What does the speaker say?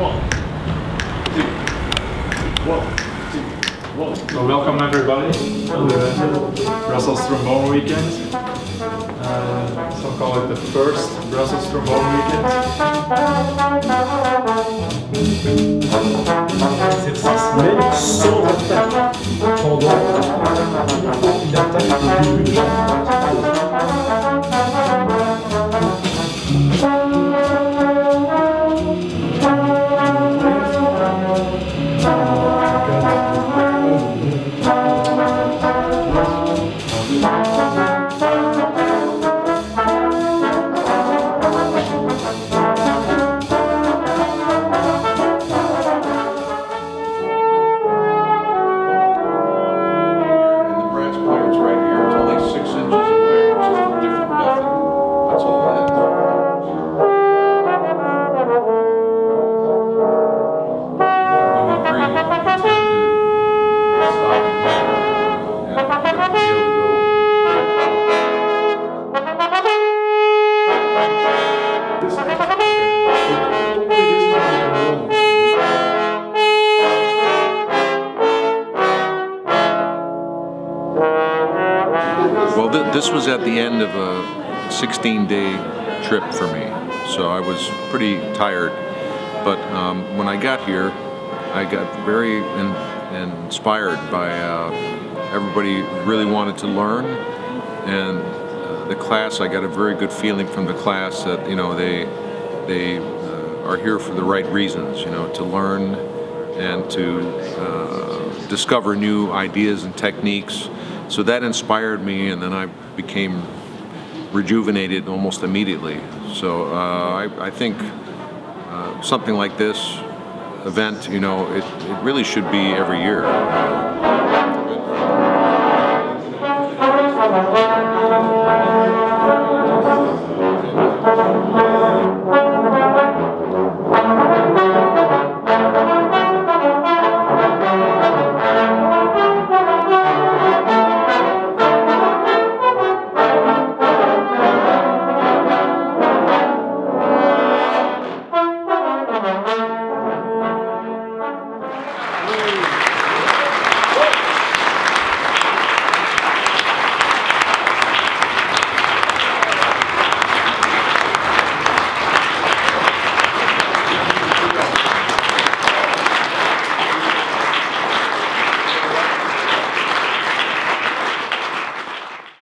One, two, one, two, one. So welcome everybody. To the Brussels Trombone Weekend. Uh, some call it the first Brussels Trombone Weekend. C'est ça, mais sans attaque pendant une attaque au début de chaque And Th- this was at the end of a 16 day trip for me, so I was pretty tired. But um, when I got here, I got very in- inspired by uh, everybody really wanted to learn, and uh, the class. I got a very good feeling from the class that you know they they uh, are here for the right reasons. You know, to learn and to uh, discover new ideas and techniques. So that inspired me, and then I became rejuvenated almost immediately. So uh, I, I think uh, something like this event, you know, it, it really should be every year.